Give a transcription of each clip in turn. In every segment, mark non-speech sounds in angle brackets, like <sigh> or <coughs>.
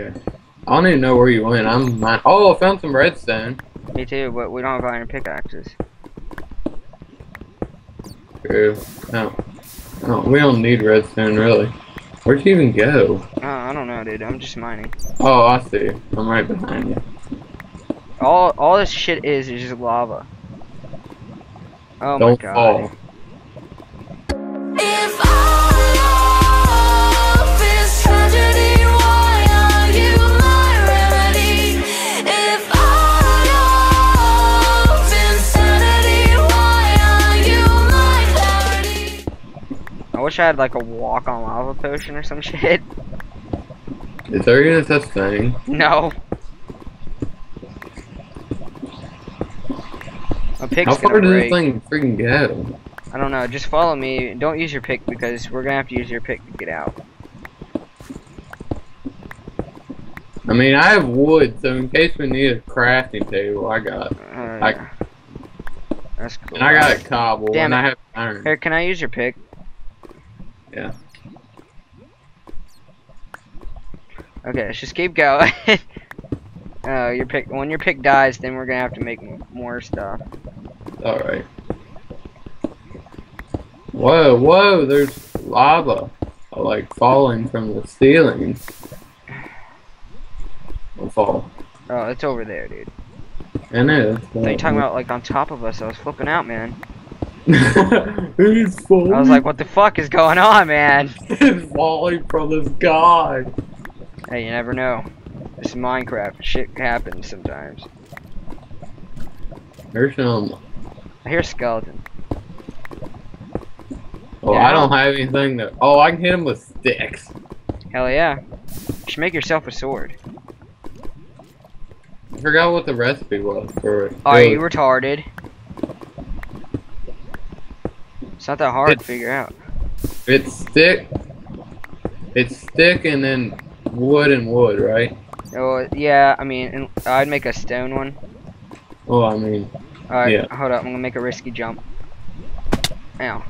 I don't even know where you went. I'm mine. Oh, I found some redstone. Me too, but we don't have iron pickaxes. True. No. No, we don't need redstone really. Where'd you even go? Uh, I don't know, dude. I'm just mining. Oh, I see. I'm right behind you. All all this shit is is just lava. Oh my Don't god. fall. Wish I had like a walk on lava potion or some shit. Is there even such thing? No. My pick's How far does break. this thing freaking go? I don't know. Just follow me. Don't use your pick because we're gonna have to use your pick to get out. I mean, I have wood, so in case we need a crafting table, I got. Uh, I- That's cool. And I got a cobble, Damn and it. I have iron. Here, can I use your pick? Yeah. Okay, let's just keep going. <laughs> uh, your pick. When your pick dies, then we're gonna have to make more stuff. Alright. Whoa, whoa, there's lava. Like falling from the ceiling. Fall. Oh, it's over there, dude. I know. So you talking about like on top of us? I was flipping out, man. <laughs> it's falling. I was like, what the fuck is going on, man? <laughs> it's falling from the sky. Hey, you never know. This is Minecraft. Shit happens sometimes. There's some. I hear a skeleton. Oh, Yeah. I don't have anything that. Oh, I can hit him with sticks. Hell yeah. You should make yourself a sword. I forgot what the recipe was for it. Are you retarded? It's not that hard It- to figure out. It's stick. It's stick and then wood and wood, right? Oh, yeah, I mean, I'd make a stone one. Oh, I mean, Alright, Yeah. hold up. I'm gonna make a risky jump. Ow.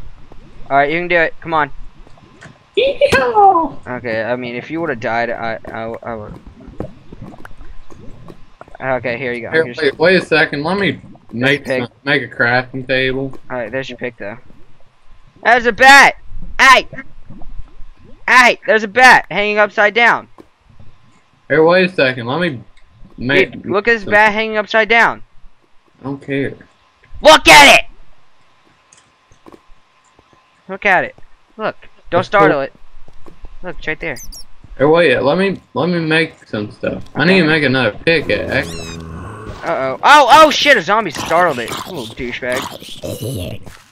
Alright, you can do it. Come on. Okay, I mean, if you would have died, I, I, I would. Okay, here you go. Here, wait, wait a second. Let me make some, make a crafting table. Alright, there's your pick, though. There's a bat! Hey! Hey! There's a bat hanging upside down. Here, wait a second. Let me make. Dude, look at this bat hanging upside down. I don't care. Look at it! Look at it. Look. Don't startle it. Look, it's right there. Here, wait. Let me let me make some stuff. I need to make another pickaxe. Uh oh. Oh, oh shit, a zombie startled it. Little douchebag.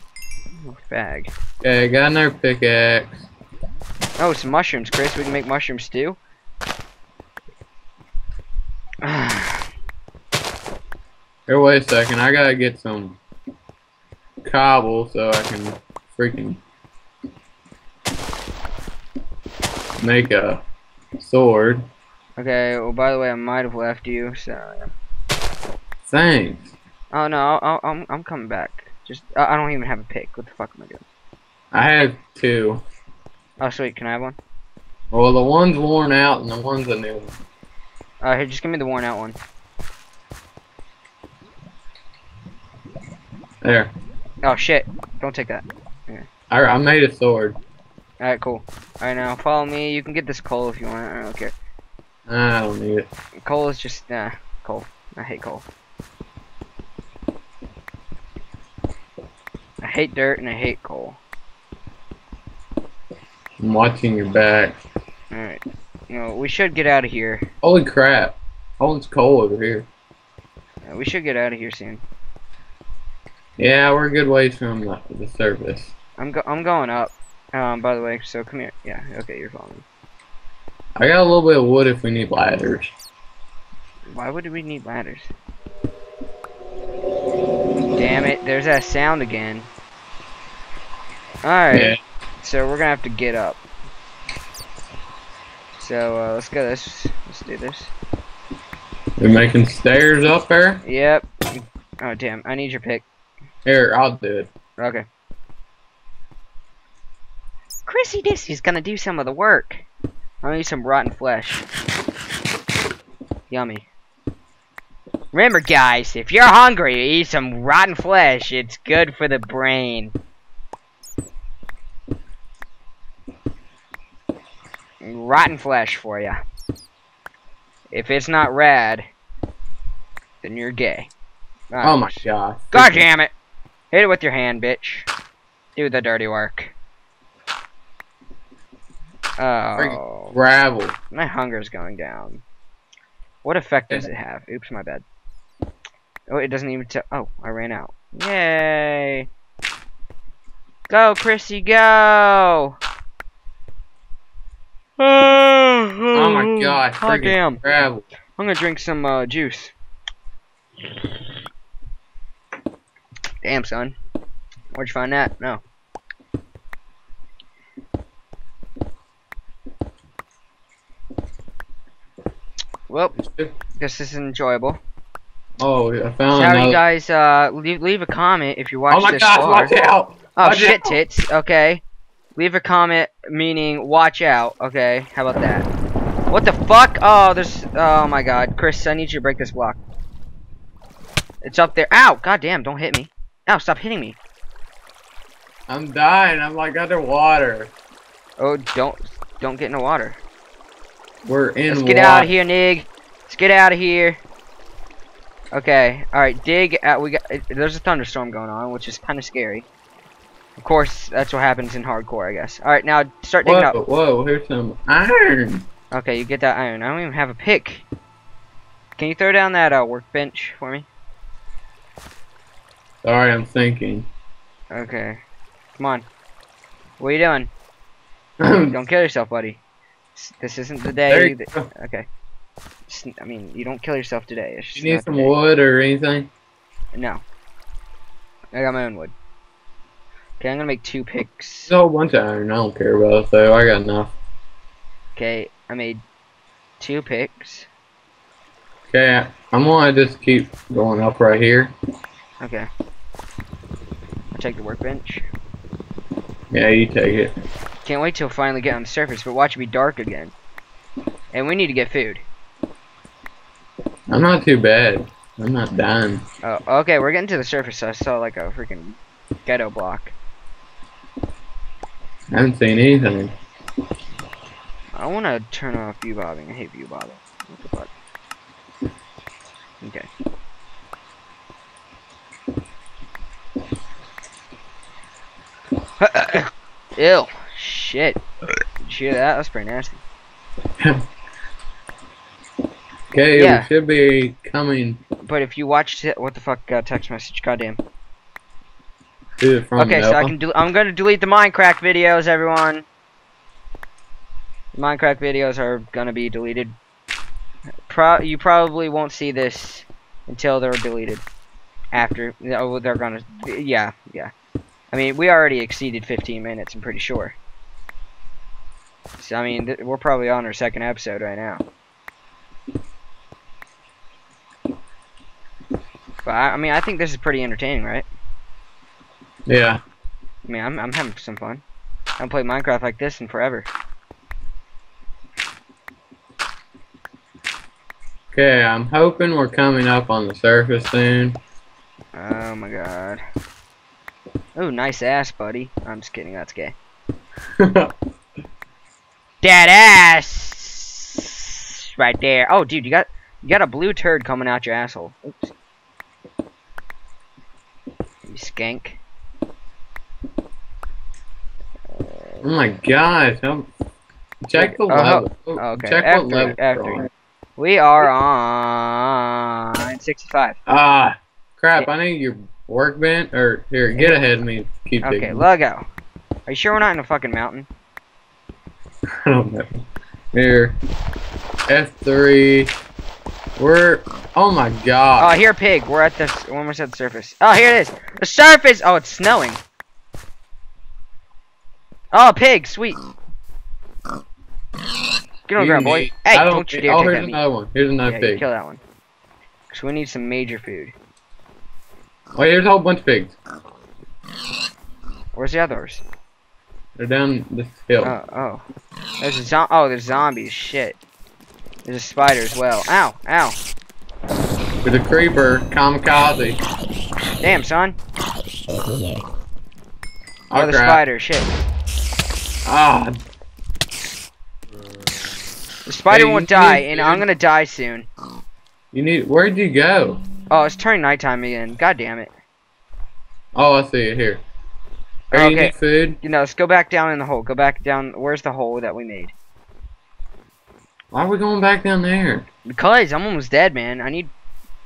Fag. Okay, got another pickaxe. Oh, some mushrooms, Chris. We can make mushroom stew. <sighs> Here, wait a second. I gotta get some cobble so I can freaking make a sword. okay, well, by the way, I might have left you, so. Thanks. Oh, no, I'll, I'll, I'm, I'm coming back. Just, I, I don't even have a pick. What the fuck am I doing? I have two. Oh, sweet. Can I have one? Well, the one's worn out and the one's a new one. Uh, here, just give me the worn out one. There. Oh, shit. Don't take that. I, I made a sword. Alright, cool. Alright, now follow me. You can get this coal if you want. I don't care. I don't need it. Coal is just, nah, coal. I hate coal. Hate dirt and I hate coal. I'm watching your back. Alright. You know, we should get out of here. Holy crap. Oh, it's coal over here. Uh, we should get out of here soon. Yeah, we're a good ways from the, the surface. I'm go I'm going up. Um, by the way, so come here. Yeah, okay, you're following. I got a little bit of wood if we need ladders. Why would we need ladders? Damn it, there's that sound again. Alright, Yeah. so we're gonna have to get up. So, uh, let's go this. Let's do this. We're making stairs up there. Yep. Oh, damn, I need your pick. Here, I'll do it. Okay. Chrissy Dissy's gonna do some of the work. I need some rotten flesh. Yummy. Remember, guys, if you're hungry, eat some rotten flesh. It's good for the brain. Rotten flesh for you. If it's not rad, then you're gay. Oh my god. God damn it! Hit it with your hand, bitch. Do the dirty work. Oh, Gravel. my hunger's going down. What effect does it have? Oops, my bad. Oh, it doesn't even tell. Oh, I ran out. Yay! Go, Chrissy, go! Oh Oh my god. Freaking damn. Gravel. I'm gonna drink some uh, juice. Damn, son. Where'd you find that? No. Well, guess this is enjoyable. Oh, I found how do you guys uh leave leave a comment if you watch this Oh my gosh, far. watch out! Oh Watch shit out. tits. Okay. Leave a comment meaning watch out. Okay. How about that? What the fuck? Oh, there's oh my god. Chris, I need you to break this block. It's up there. Ow! God damn, don't hit me. Ow, stop hitting me. I'm dying. I'm like underwater. Oh, don't don't get in the water. We're in Let's get water. out of here, Nig. Let's get out of here. Okay, all right. Dig. Out, we got. There's a thunderstorm going on, which is kind of scary. Of course, that's what happens in hardcore, I guess. All right, now start digging Whoa, up. whoa, here's some iron. Okay, you get that iron. I don't even have a pick. Can you throw down that uh, workbench for me? Sorry, I'm thinking. Okay. Come on. What are you doing? <clears throat> Don't kill yourself, buddy. This isn't the day. that- okay. I mean, you don't kill yourself today. You need some wood or anything? No. I got my own wood. Okay, I'm gonna make two picks. Whole bunch of iron. I don't care about it, though. I got enough. Okay, I made two picks. Okay, I'm gonna just keep going up right here. Okay. I'll take the workbench. Yeah, you take it. Can't wait till finally get on the surface, but watch it be dark again. And we need to get food. I'm not too bad. I'm not dying. Oh, okay, we're getting to the surface. So I saw like a freaking ghetto block. I haven't seen anything. I want to turn off view bobbing. I hate view bobbing. What the fuck? Okay. <coughs> Ew. Shit. Did you hear that? That's pretty nasty. <laughs> Okay, Yeah. we should be coming But if you watched it, what the fuck? Uh, text message. Goddamn. To it from Okay, so I can. do. I'm gonna delete the Minecraft videos, everyone. Minecraft videos are gonna be deleted. Pro you probably won't see this until they're deleted. After, oh, they're gonna. Yeah, yeah. I mean, we already exceeded 15 minutes. I'm pretty sure. So I mean, th we're probably on our second episode right now. But I, I mean, I think this is pretty entertaining, right? Yeah. I mean, I'm, I'm having some fun. I haven't played Minecraft like this in forever. Okay, I'm hoping we're coming up on the surface soon. Oh my god. Oh, nice ass, buddy. I'm just kidding, that's gay. <laughs> Dead ass! Right there. Oh, dude, you got you got a blue turd coming out your asshole. Oops. You skank. Oh my gosh. I'm... Check the Oh, level. oh, okay. Check After- level after. We are on 65. Ah, crap. I need your workbench. Or, here, get ahead of me. Keep Okay, digging. Lego. Are you sure we're not in a fucking mountain? <laughs> I don't know. Here. F3. We're. Oh my Oh, god. Hear a pig. We're at the. We're almost at the surface. Oh, here it is. The surface. Oh, it's snowing. Oh, pig. Sweet. Get on ground, boy. Hey, I don't, you dare Oh, take here's that meat. another one. Here's another Yeah, pig. kill that one. Cause we need some major food. Wait, here's a whole bunch of pigs. Where's the others? They're down this hill. Oh, oh. There's a zo- Oh, there's zombies. Shit. There's a spider as well. Ow, ow. There's a creeper, kamikaze. Damn, son. Oh, the spider. Shit. Ah, The spider Hey, won't die, and. I'm gonna die soon. you need. Where'd you go? Oh, it's turning nighttime again. God damn it. Oh, I see it here. You Okay. need food? You know, let's go back down in the hole. Go back down. Where's the hole that we made? Why are we going back down there? Because I'm almost dead, man. I need.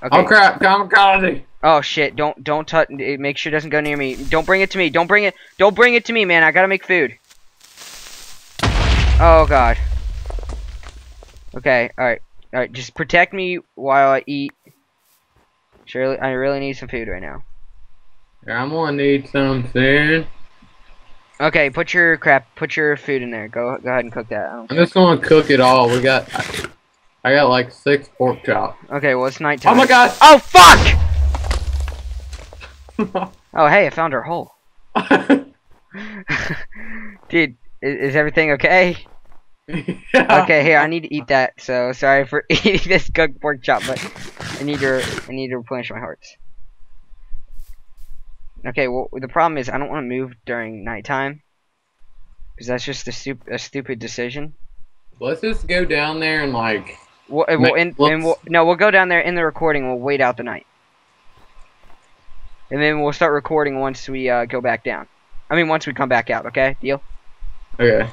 Okay. Oh crap, kamikaze! Oh shit! Don't don't touch. It. Make sure it doesn't go near me. Don't bring it to me. Don't bring it. Don't bring it to me, man. I gotta make food. Oh god. Okay. All right. All right. Just protect me while I eat. Surely, I really need some food right now. Yeah, I'm gonna need some soon. Okay. Put your crap. Put your food in there. Go go ahead and cook that. I don't I'm just gonna cook it all. We got. I got like six pork chops. Okay. Well, it's nighttime. Oh my god! Oh fuck! <laughs> Oh hey, I found our hole. <laughs> <laughs> Dude, is, is everything okay? Yeah. <laughs> Okay, here I need to eat that. So sorry for <laughs> eating this cooked pork chop, but I need to I need to replenish my hearts. Okay, well the problem is I don't want to move during nighttime because that's just a, stup a stupid decision. Let's just go down there and like. We'll, we'll, and let's- we'll, no, we'll go down there in the recording. We'll wait out the night, and then we'll start recording once we uh, go back down. I mean, once we come back out. Okay, deal. Okay.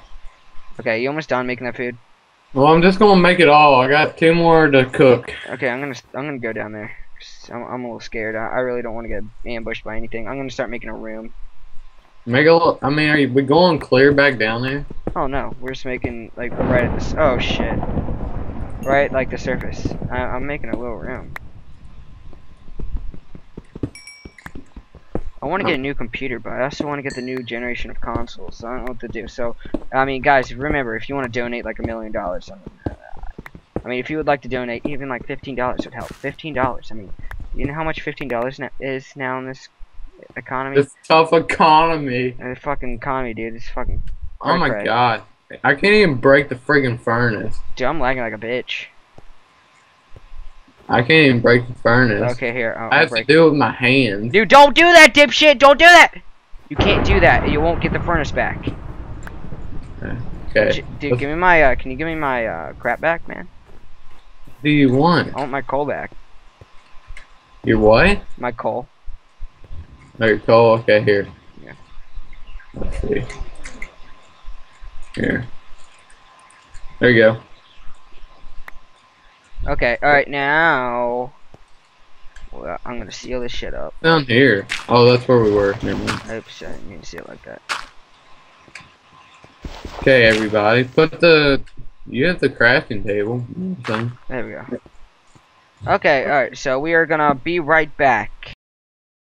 Okay, you almost done making that food? Well, I'm just gonna make it all. I got two more to cook. Okay, I'm gonna I'm gonna go down there. I'm, I'm a little scared. I, I really don't want to get ambushed by anything. I'm gonna start making a room. Make a little. I mean, are you, we going clear back down there? Oh no, we're just making like right at this. Oh shit. Right like the surface. I, I'm making a little room. Want to get a new computer, but I also want to get the new generation of consoles. So I don't know what to do. So, I mean, guys, remember if you want to donate like a million dollars, I mean, if you would like to donate, even like fifteen dollars would help. Fifteen dollars. I mean, you know how much fifteen dollars is now in this economy? This tough economy. Uh, fucking economy, dude. It's fucking. Oh my god. I can't even break the friggin' furnace. Dude, I'm lagging like a bitch. I can't even break the furnace. Okay, here. I'll, I have to do it with my hands. Dude, don't do that, dipshit! Don't do that! You can't do that. You won't get the furnace back. Okay. J- Dude, give me my. Uh, can you give me my uh, crap back, man? What do you want? I want my coal back. Your what? My coal. Oh, your coal? Okay, here. Yeah. Let's see. Here. There you go. Okay, alright, now. Well, I'm gonna seal this shit up. Down here. Oh, that's where we were. Never mind. Oops, I didn't mean to seal it like that. Okay, everybody. Put the. You have the crafting table. There we go. Okay, alright, so we are gonna be right back.